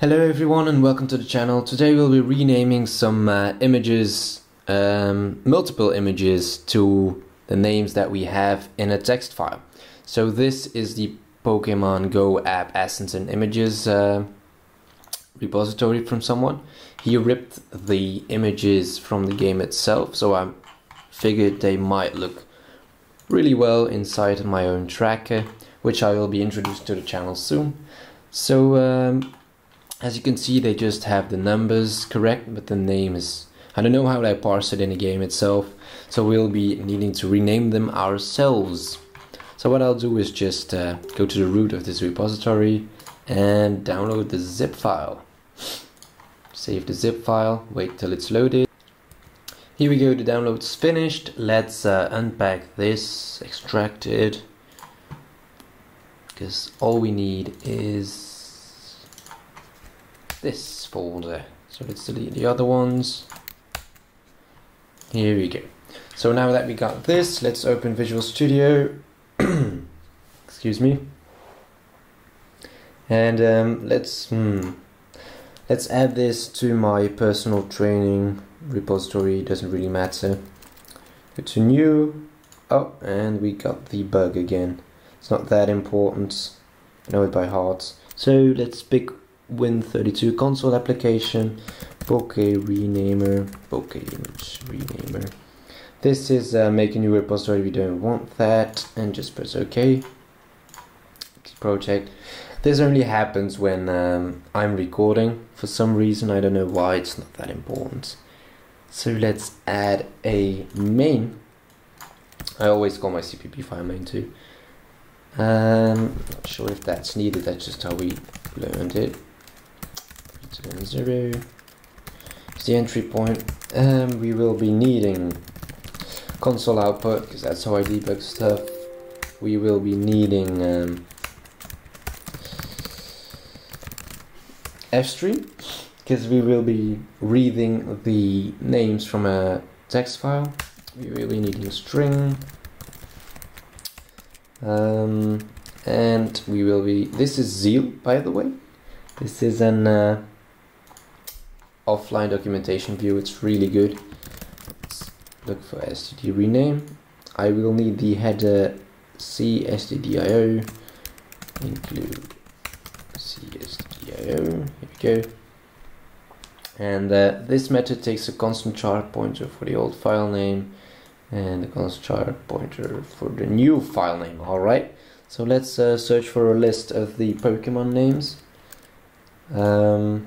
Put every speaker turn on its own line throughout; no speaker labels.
Hello everyone and welcome to the channel. Today we'll be renaming some uh, images, um, multiple images to the names that we have in a text file. So this is the Pokemon Go app assets and images uh, repository from someone. He ripped the images from the game itself so I figured they might look really well inside my own tracker which I will be introduced to the channel soon. So um, as you can see they just have the numbers correct but the name is I don't know how they parse it in the game itself so we'll be needing to rename them ourselves. So what I'll do is just uh, go to the root of this repository and download the zip file. Save the zip file, wait till it's loaded. Here we go, the download's finished. Let's uh, unpack this, extract it, because all we need is this folder. So let's delete the other ones. Here we go. So now that we got this, let's open Visual Studio. Excuse me. And um, let's hmm, let's add this to my personal training repository. Doesn't really matter. Go to new. Oh, and we got the bug again. It's not that important. I know it by heart. So let's pick Win32 console application, Bokeh renamer, Bokeh image renamer. This is uh, make a new repository. We don't want that, and just press OK. Project. This only happens when um, I'm recording. For some reason, I don't know why. It's not that important. So let's add a main. I always call my CPP file main too. Um, not sure if that's needed, that's just how we learned it. Return zero is the entry point. Um, we will be needing console output because that's how I debug stuff. We will be needing um, fstream because we will be reading the names from a text file. We will be needing a string. Um, and we will be this is Zeal by the way this is an uh, offline documentation view. It's really good. Let's look for std rename. I will need the header c stdio include cstdio here we go. And uh, this method takes a constant char pointer for the old file name and the constant char pointer for the new file name. Alright, so let's uh, search for a list of the Pokemon names. Um,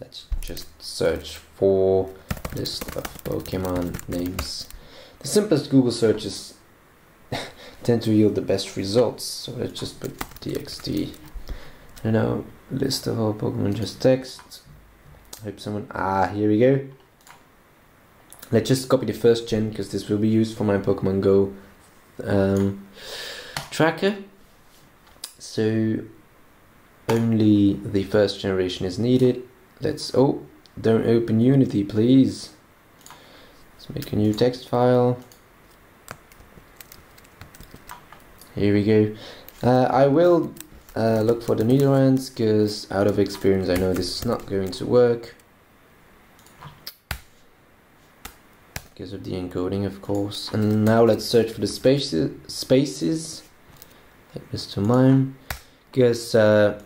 let's just search for list of Pokemon names. The simplest Google searches tend to yield the best results, so let's just put txt. I know, list of all Pokemon just text. I hope someone, ah, here we go. Let's just copy the first gen because this will be used for my Pokemon Go um, tracker. So only the first generation is needed. Let's, oh, don't open Unity please. Let's make a new text file. Here we go. Uh, I will uh, look for the Nidorans because out of experience I know this is not going to work. because of the encoding of course and now let's search for the spaces spaces hit Mr. Mime because uh,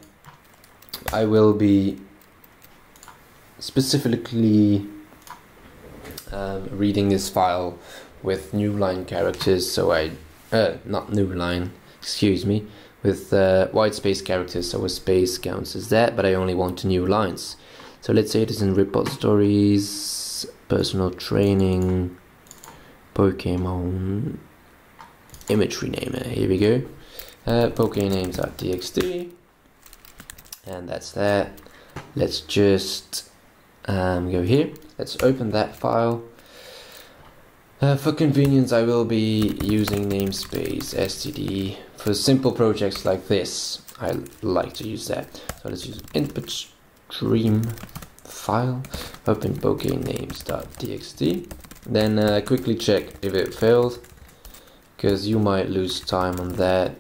I will be specifically um, reading this file with new line characters so I uh, not new line excuse me with uh, white space characters so a space counts as that but I only want new lines so let's say it is in repositories personal training Pokemon imagery namer. Here we go. Uh, Pokenames.txt. And that's that. Let's just um, go here. Let's open that file. Uh, for convenience, I will be using namespace std. For simple projects like this, I like to use that. So let's use input stream file, open pokenames.txt, then uh, quickly check if it failed, because you might lose time on that,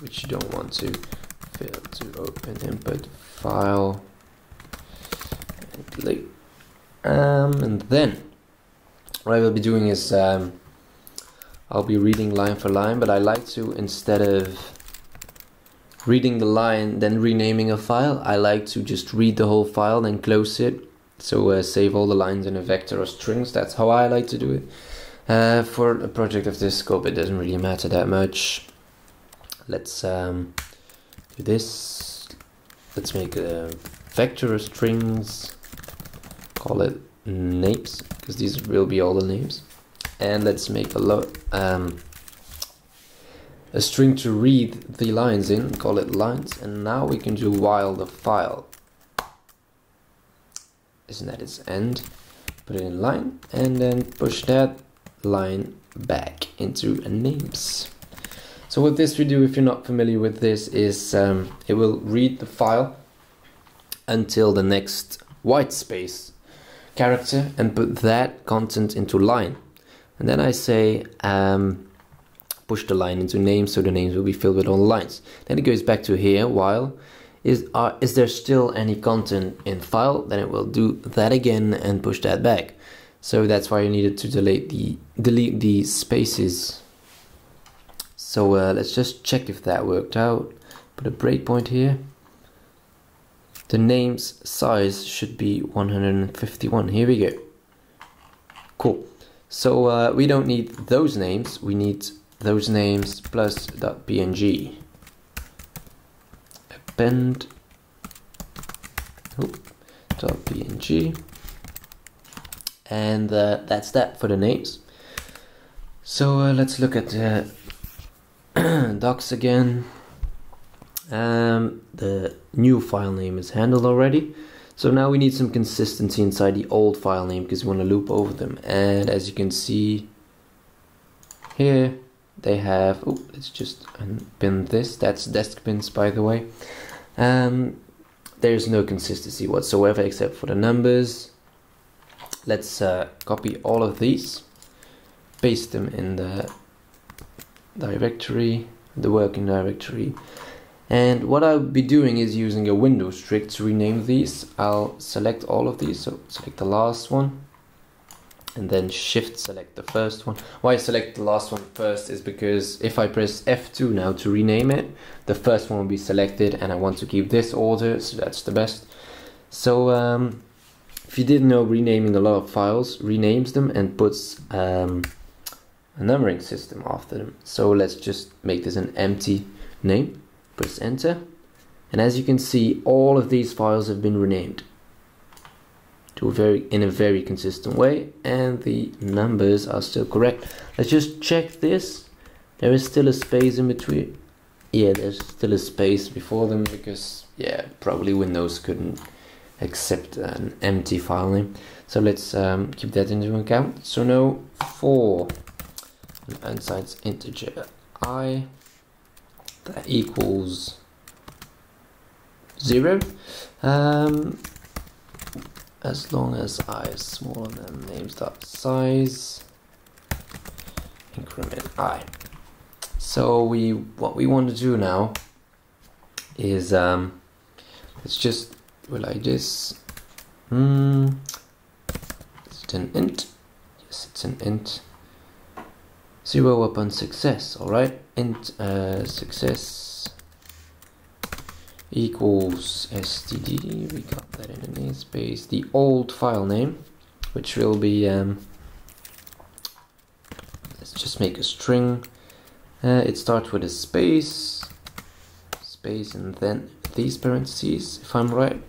which you don't want to. fail to open input file delete. Um, and then what I will be doing is um, I'll be reading line for line, but I like to instead of reading the line then renaming a file, I like to just read the whole file then close it. So uh, save all the lines in a vector or strings. That's how I like to do it. Uh, for a project of this scope, it doesn't really matter that much. Let's um, do this. Let's make a vector of strings. Call it names because these will be all the names. And let's make a lot um, a string to read the lines in. Call it lines. And now we can do while the file isn't at its end. Put it in line and then push that line back into names. So what this will do, if you're not familiar with this, is um, it will read the file until the next white space character and put that content into line. And then I say um, push the line into names so the names will be filled with all lines. Then it goes back to here while is, is there still any content in file? Then it will do that again and push that back. So that's why you needed to delete the delete the spaces. So uh, let's just check if that worked out. Put a breakpoint here. The name's size should be 151. Here we go. Cool. So uh, we don't need those names. We need those names plus .png. Append .png and uh, that's that for the names. So uh, let's look at the docs again. Um, the new file name is handled already. So now we need some consistency inside the old file name because we want to loop over them. And as you can see here, they have, oh, let's just unpin this. That's DeskPins, by the way. Um, there's no consistency whatsoever except for the numbers let's uh, copy all of these paste them in the directory the working directory and what I'll be doing is using a Windows trick to rename these. I'll select all of these so select the last one and then shift select the first one. Why I select the last one first is because if I press F2 now to rename it the first one will be selected and I want to keep this order so that's the best. So um, if you didn't know renaming a lot of files renames them and puts um, a numbering system after them. So let's just make this an empty name press enter. And as you can see all of these files have been renamed to a very in a very consistent way and the numbers are still correct. Let's just check this. There is still a space in between. Yeah there's still a space before them because yeah probably Windows couldn't accept an empty file name. So let's um, keep that into account. So now for an unsigned integer i that equals zero. Um, as long as i is smaller than names dot size increment i. So we what we want to do now is um, let's just will I this? Hmm. Is it an int? Yes, it's an int. Zero upon success. All right. Int uh, success equals std. We got that in the namespace. The old file name, which will be. Um, let's just make a string. Uh, it starts with a space, space, and then these parentheses, if I'm right.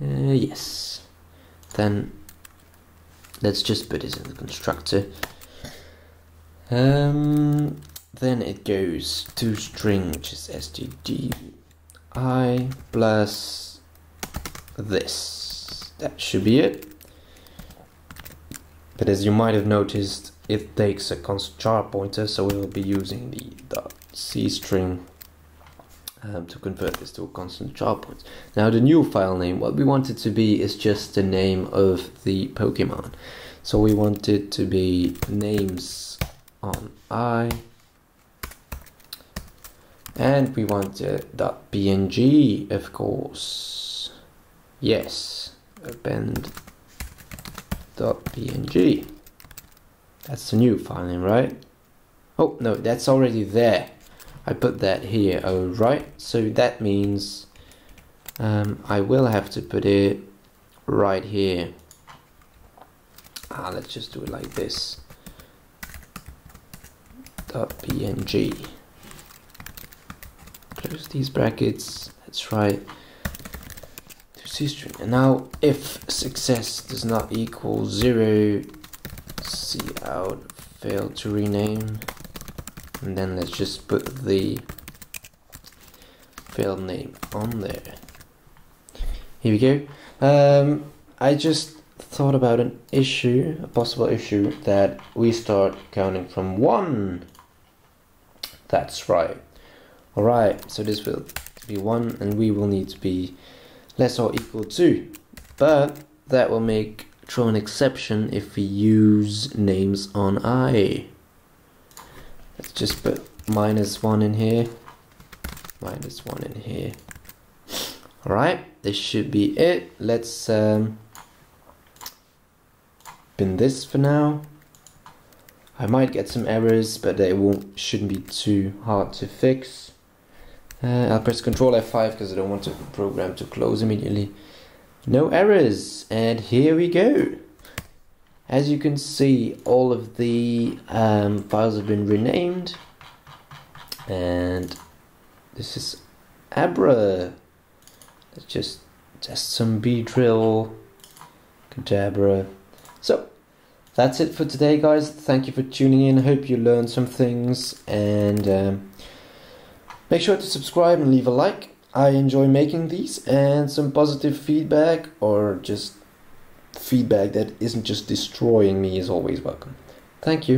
Uh, yes. Then let's just put this in the constructor. Um, then it goes to string, which is std i plus this. That should be it. But as you might have noticed, it takes a const char pointer, so we will be using the dot .c string um, to convert this to a constant char point. Now the new file name, what we want it to be is just the name of the Pokemon. So we want it to be names on i. And we want a .png of course. Yes append dot .png that's the new file name right? Oh no that's already there. I put that here oh right. So that means um, I will have to put it right here. Ah let's just do it like this .png close these brackets. That's right to C string and now if success does not equal zero C out failed to rename. And then let's just put the failed name on there. Here we go. Um, I just thought about an issue a possible issue that we start counting from one that's right. Alright so this will be one and we will need to be less or equal to. But that will make throw an exception if we use names on i. Let's just put minus one in here. Minus one in here. Alright this should be it. Let's um, bin this for now I might get some errors but they won't shouldn't be too hard to fix. Uh, I'll press Control F5 because I don't want the program to close immediately. No errors and here we go. As you can see all of the um, files have been renamed and this is Abra. Let's just test some B drill, Kadabra. so that's it for today guys. Thank you for tuning in. Hope you learned some things. And um, make sure to subscribe and leave a like. I enjoy making these. And some positive feedback or just feedback that isn't just destroying me is always welcome. Thank you